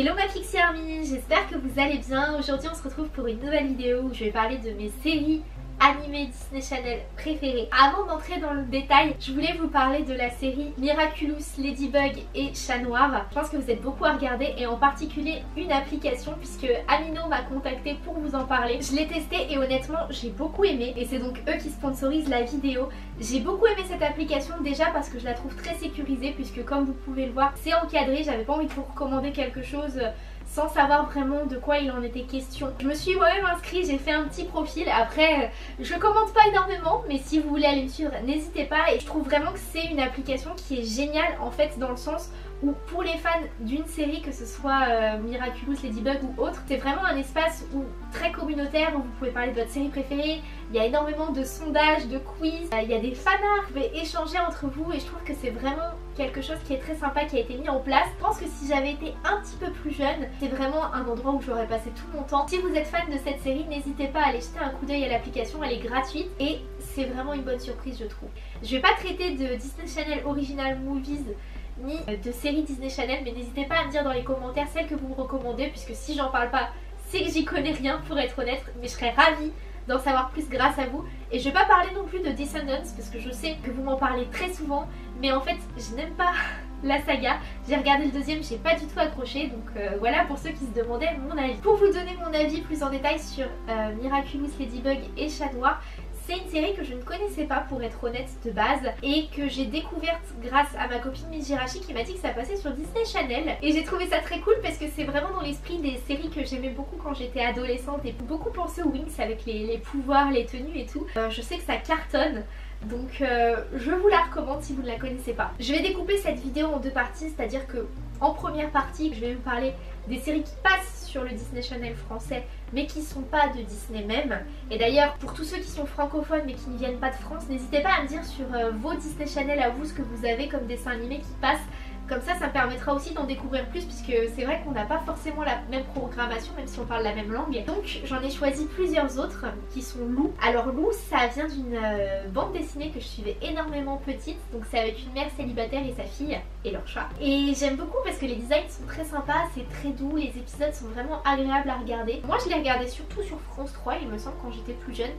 Hello ma Fixie Army, j'espère que vous allez bien. Aujourd'hui on se retrouve pour une nouvelle vidéo où je vais parler de mes séries animé Disney Channel préféré. Avant d'entrer dans le détail, je voulais vous parler de la série Miraculous, Ladybug et Chat Noir. Je pense que vous êtes beaucoup à regarder et en particulier une application puisque Amino m'a contacté pour vous en parler. Je l'ai testé et honnêtement j'ai beaucoup aimé et c'est donc eux qui sponsorisent la vidéo. J'ai beaucoup aimé cette application déjà parce que je la trouve très sécurisée puisque comme vous pouvez le voir c'est encadré. J'avais pas envie de vous recommander quelque chose sans savoir vraiment de quoi il en était question. Je me suis moi-même inscrite, j'ai fait un petit profil. Après, je commente pas énormément, mais si vous voulez aller me suivre, n'hésitez pas. Et je trouve vraiment que c'est une application qui est géniale en fait dans le sens où pour les fans d'une série, que ce soit euh, Miraculous, Ladybug ou autre, c'est vraiment un espace où très communautaire où vous pouvez parler de votre série préférée. Il y a énormément de sondages, de quiz, euh, il y a des fanarts, vous pouvez échanger entre vous et je trouve que c'est vraiment quelque chose qui est très sympa qui a été mis en place. Je pense que si j'avais été un petit peu plus jeune, c'est vraiment un endroit où j'aurais passé tout mon temps. Si vous êtes fan de cette série, n'hésitez pas à aller jeter un coup d'œil à l'application, elle est gratuite et c'est vraiment une bonne surprise je trouve. Je vais pas traiter de Disney Channel Original Movies ni de séries Disney Channel mais n'hésitez pas à me dire dans les commentaires celles que vous me recommandez puisque si j'en parle pas c'est que j'y connais rien pour être honnête mais je serais ravie d'en savoir plus grâce à vous. Et je vais pas parler non plus de Descendants parce que je sais que vous m'en parlez très souvent, mais en fait je n'aime pas la saga. J'ai regardé le deuxième, j'ai pas du tout accroché, donc euh, voilà pour ceux qui se demandaient mon avis. Pour vous donner mon avis plus en détail sur euh, Miraculous Ladybug et Chat Noir, c'est une série que je ne connaissais pas pour être honnête de base et que j'ai découverte grâce à ma copine Mijirachi qui m'a dit que ça passait sur Disney Channel et j'ai trouvé ça très cool parce que c'est vraiment dans l'esprit des séries que j'aimais beaucoup quand j'étais adolescente et beaucoup pensé aux Wings avec les, pouvoirs, les tenues et tout. Euh, je sais que ça cartonne donc euh, je vous la recommande si vous ne la connaissez pas. Je vais découper cette vidéo en deux parties, c'est-à-dire que en première partie, je vais vous parler des séries qui passent sur le Disney Channel français mais qui sont pas de Disney même. Et d'ailleurs, pour tous ceux qui sont francophones mais qui ne viennent pas de France, n'hésitez pas à me dire sur euh, vos Disney Channel à vous ce que vous avez comme dessin animé qui passe comme ça, ça me permettra aussi d'en découvrir plus puisque c'est vrai qu'on n'a pas forcément la même programmation même si on parle la même langue. Donc j'en ai choisi plusieurs autres qui sont Lou. Alors Lou, ça vient d'une euh, bande dessinée que je suivais énormément petite. Donc c'est avec une mère célibataire et sa fille et leur chat. Et j'aime beaucoup parce que les designs sont très sympas, c'est très doux, les épisodes sont vraiment agréables à regarder. Moi je les regardais surtout sur France 3 il me semble quand j'étais plus jeune.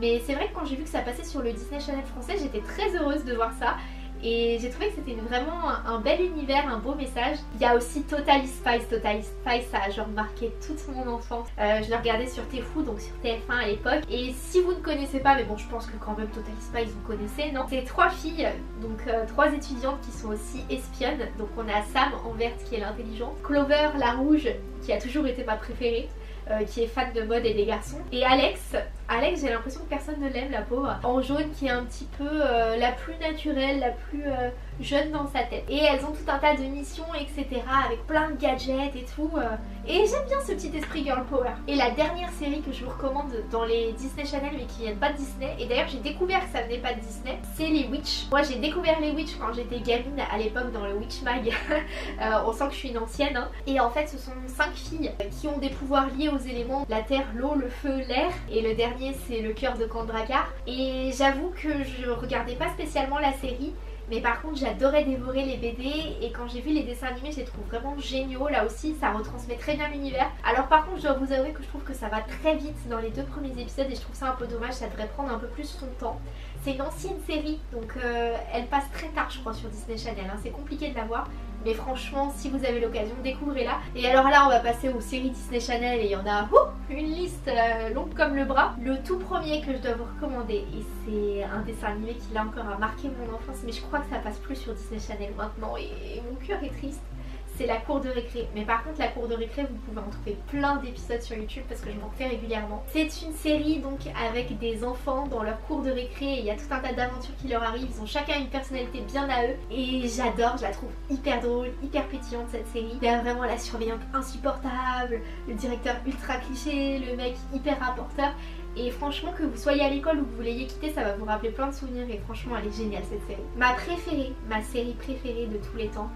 Mais c'est vrai que quand j'ai vu que ça passait sur le Disney Channel français, j'étais très heureuse de voir ça. Et j'ai trouvé que c'était vraiment un, bel univers, un beau message. Il y a aussi Totally Spice. Totally Spice, ça a genre marqué toute mon enfance. Euh, je le regardais sur TFU, donc sur TF1 à l'époque. Et si vous ne connaissez pas, mais bon, je pense que quand même Totally Spice, vous connaissez, non? C'est trois filles, donc euh, trois étudiantes qui sont aussi espionnes. Donc on a Sam en verte qui est l'intelligente, Clover la rouge qui a toujours été ma préférée. Euh, qui est fan de mode et des garçons. Et Alex, Alex j'ai l'impression que personne ne l'aime la pauvre. En jaune qui est un petit peu la plus naturelle, la plus jeune dans sa tête. Et elles ont tout un tas de missions, etc. avec plein de gadgets et tout. Euh. Et j'aime bien ce petit esprit girl power. Et la dernière série que je vous recommande dans les Disney Channel mais qui viennent pas de Disney, et d'ailleurs j'ai découvert que ça venait pas de Disney, c'est les Witch. Moi j'ai découvert les Witch quand j'étais gamine à l'époque dans le Witch Mag. Euh, on sent que je suis une ancienne. Hein. Et en fait ce sont cinq filles qui ont des pouvoirs liés aux éléments la terre, l'eau, le feu, l'air. Et le dernier c'est le cœur de Kandrakar. Et j'avoue que je regardais pas spécialement la série. Mais par contre j'adorais dévorer les BD et quand j'ai vu les dessins animés je les trouve vraiment géniaux. Là aussi ça retransmet très bien l'univers. Alors par contre je dois vous avouer que je trouve que ça va très vite dans les deux premiers épisodes et je trouve ça un peu dommage, ça devrait prendre un peu plus son temps. C'est une ancienne série donc euh, elle passe très tard je crois sur Disney Channel, hein. c'est compliqué de la voir. Mais franchement, si vous avez l'occasion, découvrez-la. Et alors là, on va passer aux séries Disney Channel et il y en a une liste euh, longue comme le bras. Le tout premier que je dois vous recommander, et c'est un dessin animé qui là encore a marqué mon enfance, mais je crois que ça passe plus sur Disney Channel maintenant et mon cœur est triste c'est la cour de récré. Mais par contre la cour de récré vous pouvez en trouver plein d'épisodes sur YouTube parce que je m'en fais régulièrement. C'est une série donc avec des enfants dans leur cour de récré et il y a tout un tas d'aventures qui leur arrivent. Ils ont chacun une personnalité bien à eux et j'adore, je la trouve hyper drôle, hyper pétillante cette série. Il y a vraiment la surveillante insupportable, le directeur ultra cliché, le mec hyper rapporteur. Et franchement, que vous soyez à l'école ou que vous l'ayez quitté, ça va vous rappeler plein de souvenirs. Et franchement, elle est géniale cette série. Ma préférée, ma série préférée de tous les temps,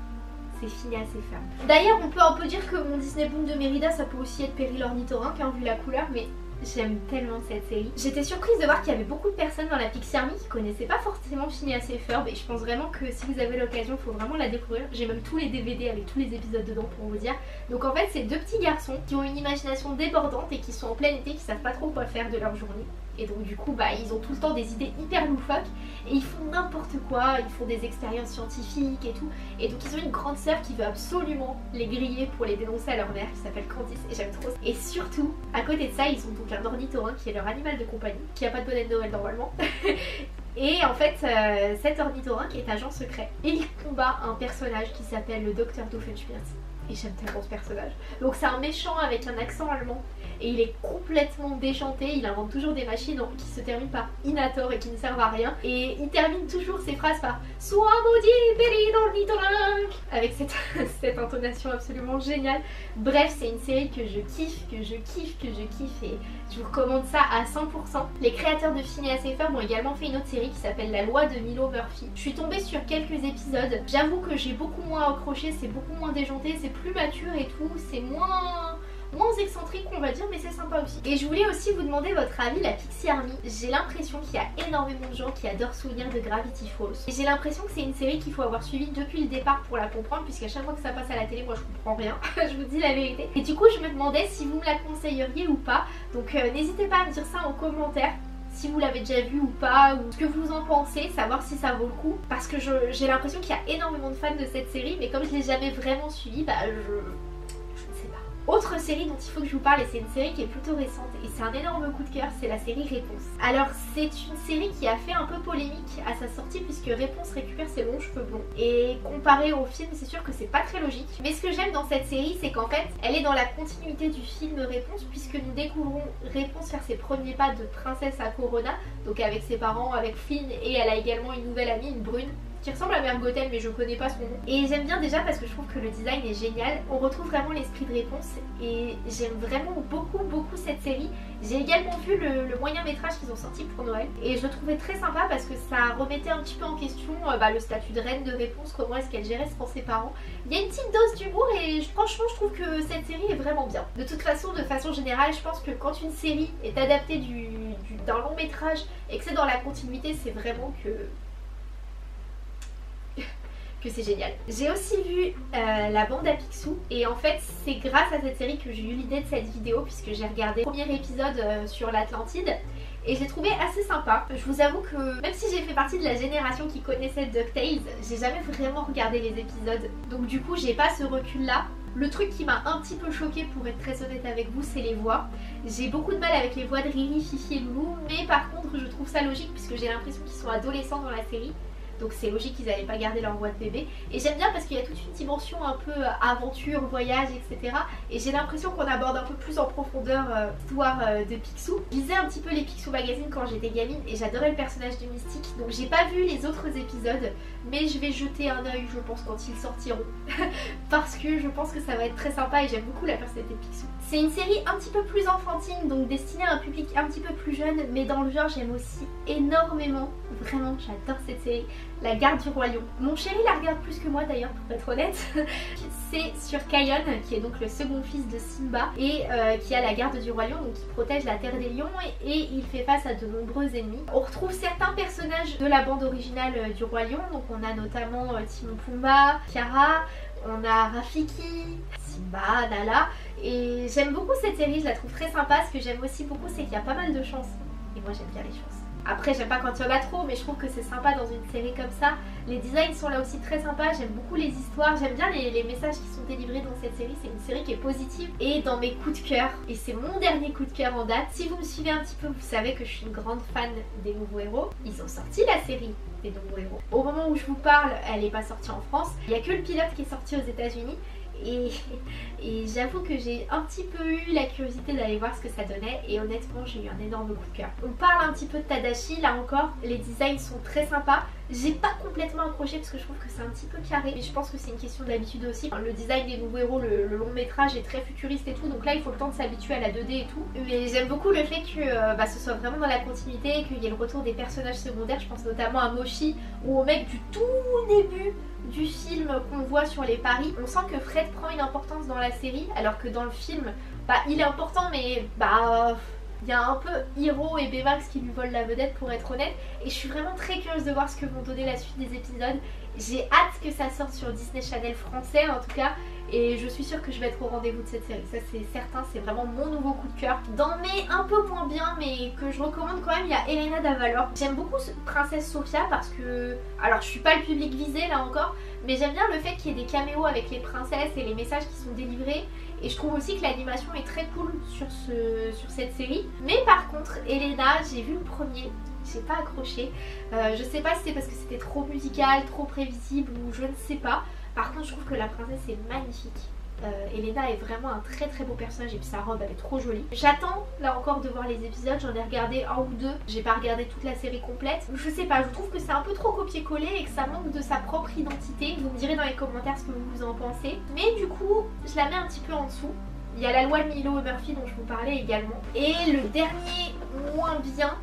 c'est fini assez ferme. D'ailleurs, on peut un peu dire que mon Disney Boom de Mérida, ça peut aussi être Péril Ornithorynque, hein, vu la couleur, mais j'aime tellement cette série. J'étais surprise de voir qu'il y avait beaucoup de personnes dans la Pixie Army qui connaissaient pas forcément Phineas et Ferb et je pense vraiment que si vous avez l'occasion, il faut vraiment la découvrir. J'ai même tous les DVD avec tous les épisodes dedans pour vous dire. Donc en fait, c'est deux petits garçons qui ont une imagination débordante et qui sont en plein été, qui savent pas trop quoi faire de leur journée. Et donc du coup, bah, ils ont tout le temps des idées hyper loufoques et ils font n'importe quoi, ils font des expériences scientifiques et tout. Et donc ils ont une grande sœur qui veut absolument les griller pour les dénoncer à leur mère qui s'appelle Candice et j'aime trop. Et surtout, à côté de ça, ils ont donc un ornithorynque qui est leur animal de compagnie, qui a pas de bonnet de Noël normalement. Et en fait, euh, cet ornithorynque est agent secret. Et il combat un personnage qui s'appelle le docteur Doofenshmirtz. Et j'aime tellement ce personnage. Donc c'est un méchant avec un accent allemand et il est complètement déchanté, il invente toujours des machines qui se terminent par inator et qui ne servent à rien et il termine toujours ses phrases par Sois maudit, péri dans le avec cette, cette intonation absolument géniale. Bref, c'est une série que je kiffe, que je kiffe, que je kiffe et je vous recommande ça à 100%. Les créateurs de Phineas et Ferb ont également fait une autre série qui s'appelle La loi de Milo Murphy. Je suis tombée sur quelques épisodes, j'avoue que j'ai beaucoup moins accroché, c'est beaucoup moins déjanté, c'est plus mature et tout, c'est moins moins excentrique on va dire mais c'est sympa aussi. Et je voulais aussi vous demander votre avis la Pixie Army. J'ai l'impression qu'il y a énormément de gens qui adorent souvenir de Gravity Falls. Et j'ai l'impression que c'est une série qu'il faut avoir suivi depuis le départ pour la comprendre puisqu'à chaque fois que ça passe à la télé moi je comprends rien. je vous dis la vérité. Et du coup je me demandais si vous me la conseilleriez ou pas. Donc euh, n'hésitez pas à me dire ça en commentaire si vous l'avez déjà vu ou pas, ou ce que vous en pensez, savoir si ça vaut le coup. Parce que j'ai l'impression qu'il y a énormément de fans de cette série, mais comme je l'ai jamais vraiment suivi, bah je autre série dont il faut que je vous parle et c'est une série qui est plutôt récente et c'est un énorme coup de cœur, c'est la série Réponse. Alors c'est une série qui a fait un peu polémique à sa sortie puisque Réponse récupère ses longs cheveux blonds. Et comparé au film c'est sûr que c'est pas très logique. Mais ce que j'aime dans cette série c'est qu'en fait elle est dans la continuité du film Réponse puisque nous découvrons Réponse faire ses premiers pas de princesse à Corona, donc avec ses parents, avec Finn et elle a également une nouvelle amie, une brune qui ressemble à Mère Gothel mais je connais pas son nom. Et j'aime bien déjà parce que je trouve que le design est génial. On retrouve vraiment l'esprit de réponse et j'aime vraiment beaucoup beaucoup cette série. J'ai également vu le, moyen métrage qu'ils ont sorti pour Noël et je le trouvais très sympa parce que ça remettait un petit peu en question euh, bah, le statut de reine de réponse, comment est-ce qu'elle gérait pour ses parents. Il y a une petite dose d'humour et franchement je trouve que cette série est vraiment bien. De toute façon, de façon générale, je pense que quand une série est adaptée d'un long métrage et que c'est dans la continuité, c'est vraiment que c'est génial. J'ai aussi vu euh, la bande à Picsou et en fait c'est grâce à cette série que j'ai eu l'idée de cette vidéo puisque j'ai regardé le premier épisode euh, sur l'Atlantide et je l'ai trouvé assez sympa. Je vous avoue que même si j'ai fait partie de la génération qui connaissait DuckTales, j'ai jamais vraiment regardé les épisodes. Donc du coup j'ai pas ce recul là. Le truc qui m'a un petit peu choqué pour être très honnête avec vous, c'est les voix. J'ai beaucoup de mal avec les voix de Riri, Fifi et Loulou, mais par contre je trouve ça logique puisque j'ai l'impression qu'ils sont adolescents dans la série donc c'est logique qu'ils n'avaient pas gardé leur voix de bébé. Et j'aime bien parce qu'il y a toute une dimension un peu euh, aventure, voyage, etc. Et j'ai l'impression qu'on aborde un peu plus en profondeur euh, l'histoire euh, de Picsou. Je lisais un petit peu les Picsou magazines quand j'étais gamine et j'adorais le personnage du Mystique. Donc j'ai pas vu les autres épisodes, mais je vais jeter un oeil, je pense, quand ils sortiront. parce que je pense que ça va être très sympa et j'aime beaucoup la personnalité de Picsou. C'est une série un petit peu plus enfantine, donc destinée à un public un petit peu plus jeune, mais dans le genre j'aime aussi énormément, vraiment j'adore cette série, La Garde du Royaume. Mon chéri la regarde plus que moi d'ailleurs pour être honnête. c'est sur Kayon, qui est donc le second fils de Simba, et euh, qui a la Garde du Royaume, donc qui protège la Terre des Lions, et, il fait face à de nombreux ennemis. On retrouve certains personnages de la bande originale euh, du Royaume, donc on a notamment euh, Timon Pumba, Kiara, on a Rafiki, Simba, Nala, et j'aime beaucoup cette série, je la trouve très sympa. Ce que j'aime aussi beaucoup, c'est qu'il y a pas mal de chansons. Et moi, j'aime bien les chansons. Après, j'aime pas quand il y en a trop, mais je trouve que c'est sympa dans une série comme ça. Les designs sont là aussi très sympas, j'aime beaucoup les histoires, j'aime bien les, messages qui sont délivrés dans cette série. C'est une série qui est positive. Et dans mes coups de cœur, et c'est mon dernier coup de cœur en date, si vous me suivez un petit peu, vous savez que je suis une grande fan des nouveaux héros. Ils ont sorti la série des nouveaux héros. Au moment où je vous parle, elle n'est pas sortie en France. Il n'y a que le pilote qui est sorti aux États-Unis. Et, j'avoue que j'ai un petit peu eu la curiosité d'aller voir ce que ça donnait et honnêtement j'ai eu un énorme coup de cœur. On parle un petit peu de Tadashi, là encore, les designs sont très sympas. J'ai pas complètement accroché parce que je trouve que c'est un petit peu carré, mais je pense que c'est une question d'habitude aussi. Le design des nouveaux héros, le, long métrage est très futuriste et tout, donc là il faut le temps de s'habituer à la 2D et tout. Mais j'aime beaucoup le fait que euh, bah, ce soit vraiment dans la continuité, qu'il y ait le retour des personnages secondaires, je pense notamment à Moshi ou au mec du tout début du film qu'on voit sur les paris, on sent que Fred prend une importance dans la série, alors que dans le film, bah il est important mais bah il y a un peu Hiro et Baymax qui lui volent la vedette pour être honnête. Et je suis vraiment très curieuse de voir ce que vont donner la suite des épisodes. J'ai hâte que ça sorte sur Disney Channel français en tout cas. Et je suis sûre que je vais être au rendez-vous de cette série. Ça c'est certain, c'est vraiment mon nouveau coup de cœur. Dans mes un peu moins bien mais que je recommande quand même, il y a Elena Davalor. J'aime beaucoup Princesse Sophia parce que... Alors je suis pas le public visé là encore. Mais j'aime bien le fait qu'il y ait des caméos avec les princesses et les messages qui sont délivrés. Et je trouve aussi que l'animation est très cool sur cette série. Mais par contre, Elena, j'ai vu le premier, pas accroché. Euh, je sais pas si c'est parce que c'était trop musical, trop prévisible ou je ne sais pas. Par contre, je trouve que la princesse est magnifique. Euh, Elena est vraiment un très très beau personnage et puis sa robe elle est trop jolie. J'attends là encore de voir les épisodes, j'en ai regardé un ou deux, j'ai pas regardé toute la série complète. Je sais pas, je trouve que c'est un peu trop copier-coller et que ça manque de sa propre identité. Vous me direz dans les commentaires ce que vous en pensez. Mais du coup, je la mets un petit peu en dessous. Il y a la loi de Milo et Murphy dont je vous parlais également. Et le dernier moins bien,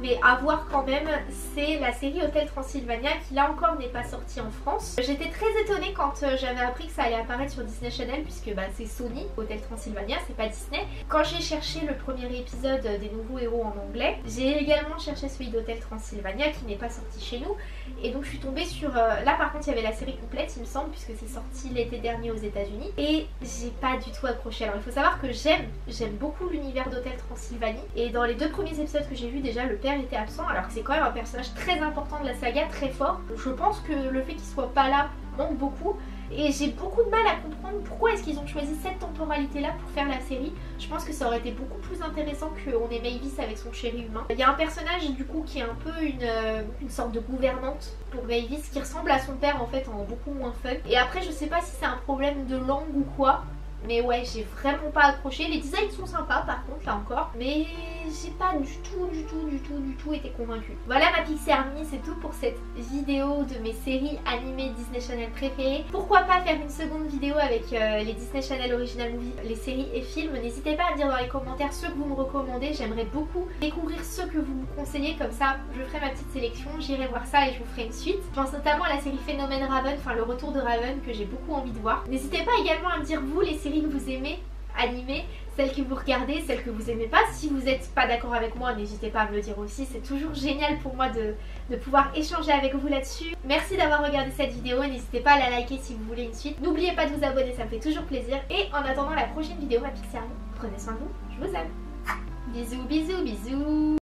mais à voir quand même, c'est la série Hotel Transylvania qui là encore n'est pas sortie en France. J'étais très étonnée quand euh, j'avais appris que ça allait apparaître sur Disney Channel puisque bah, c'est Sony, Hotel Transylvania, c'est pas Disney. Quand j'ai cherché le premier épisode des nouveaux héros en anglais, j'ai également cherché celui d'Hotel Transylvania qui n'est pas sorti chez nous. Et donc je suis tombée sur... Euh, là par contre il y avait la série complète il me semble puisque c'est sorti l'été dernier aux états unis Et j'ai pas du tout accroché. Alors il faut savoir que j'aime, j'aime beaucoup l'univers d'Hotel Transylvanie. Et dans les deux premiers épisodes que j'ai vus déjà le père était absent alors que c'est quand même un personnage très important de la saga, très fort. Je pense que le fait qu'il soit pas là manque beaucoup et j'ai beaucoup de mal à comprendre pourquoi est-ce qu'ils ont choisi cette temporalité là pour faire la série. Je pense que ça aurait été beaucoup plus intéressant qu'on ait Mavis avec son chéri humain. Il y a un personnage du coup qui est un peu une, euh, une sorte de gouvernante pour Mavis qui ressemble à son père en fait en beaucoup moins fun. Et après je sais pas si c'est un problème de langue ou quoi. Mais ouais, j'ai vraiment pas accroché. Les designs sont sympas par contre, là encore. Mais j'ai pas du tout, du tout, du tout, du tout été convaincue. Voilà ma Pixie Army, c'est tout pour cette vidéo de mes séries animées Disney Channel préférées. Pourquoi pas faire une seconde vidéo avec euh, les Disney Channel Original Movie, les séries et films? N'hésitez pas à me dire dans les commentaires ceux que vous me recommandez. J'aimerais beaucoup découvrir ceux que vous me conseillez. Comme ça, je ferai ma petite sélection, j'irai voir ça et je vous ferai une suite. Je pense notamment à la série Phénomène Raven, enfin le retour de Raven que j'ai beaucoup envie de voir. N'hésitez pas également à me dire vous les séries que vous aimez animées, celles que vous regardez, celles que vous aimez pas. Si vous n'êtes pas d'accord avec moi, n'hésitez pas à me le dire aussi. C'est toujours génial pour moi de, pouvoir échanger avec vous là-dessus. Merci d'avoir regardé cette vidéo. N'hésitez pas à la liker si vous voulez une suite. N'oubliez pas de vous abonner, ça me fait toujours plaisir. Et en attendant la prochaine vidéo, ma Pixie prenez soin de vous. Je vous aime. Bisous, bisous, bisous.